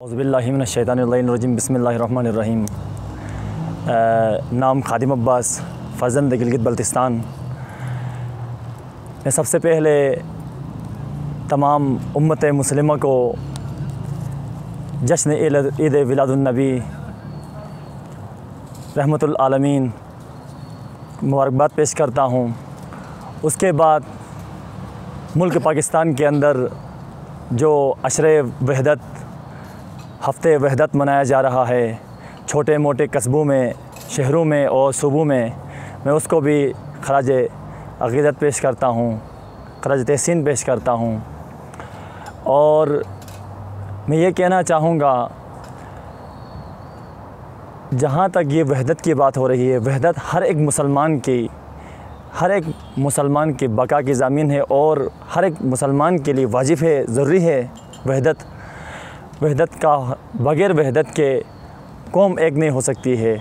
अज़बिल्लिमिनशैतानरजीम बसमीम नाम खादिम अब्बास फ़र्जंद गिलगित बल्तिस्तान मैं सबसे पहले तमाम उम्मत मुसलिमा को जश्न ईद विलादुलनबी रहमतुल आलमीन मुबारकबाद पेश करता हूँ उसके बाद मुल्क पाकिस्तान के अंदर जो अशर वहदत हफ़्ते वहदत मनाया जा रहा है। छोटे मोटे कस्बों में, शहरों में और सूबों में मैं उसको भी खराज अकीदत पेश करता हूँ खराज तहसिन पेश करता हूँ। और मैं ये कहना चाहूँगा, जहाँ तक ये वहदत की बात हो रही है, वहदत हर एक मुसलमान की, हर एक मुसलमान की बका की ज़मीन है और हर एक मुसलमान के लिए वाजिब है, ज़रूरी है वहदत वहदत का, बग़ैर वहदत के कौम एक नहीं हो सकती है।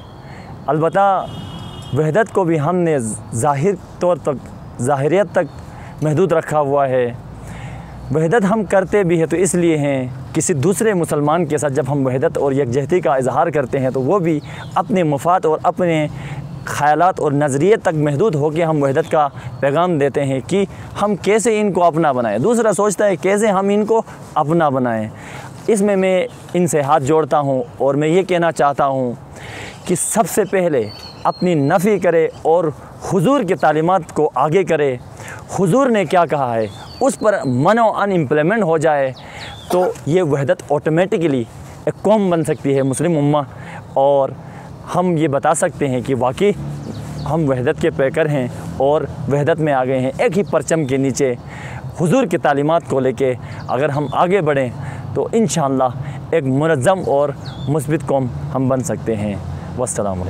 अलबत् वहदत को भी हमने ज़ाहिर तौर तक ज़ाहिरियत तक महदूद रखा हुआ है। वहदत हम करते भी हैं तो इसलिए हैं, किसी दूसरे मुसलमान के साथ जब हम वहदत और यकजहती का इजहार करते हैं तो वो भी अपने मफाद और अपने ख़यालात और नज़रिए तक महदूद हो के हम वहदत का पैगाम देते हैं कि हम कैसे इनको अपना बनाएँ। दूसरा सोचता है, कैसे हम इनको अपना बनाएँ। इसमें मैं इनसे हाथ जोड़ता हूँ और मैं ये कहना चाहता हूँ कि सबसे पहले अपनी नफ़ी करे और हुजूर के तालीमत को आगे करे। हुजूर ने क्या कहा है? उस पर मनो अनएम्प्लॉयमेंट हो जाए तो ये वहदत ऑटोमेटिकली एक कौम बन सकती है मुस्लिम उम्मा। और हम ये बता सकते हैं कि वाकई हम वहदत के पैकर हैं और वहदत में आ गए हैं। एक ही परचम के नीचे हुजूर की तालीमत को लेके अगर हम आगे बढ़ें तो इन एक मनज़म और मुस्बित कौम हम बन सकते हैं। वसलम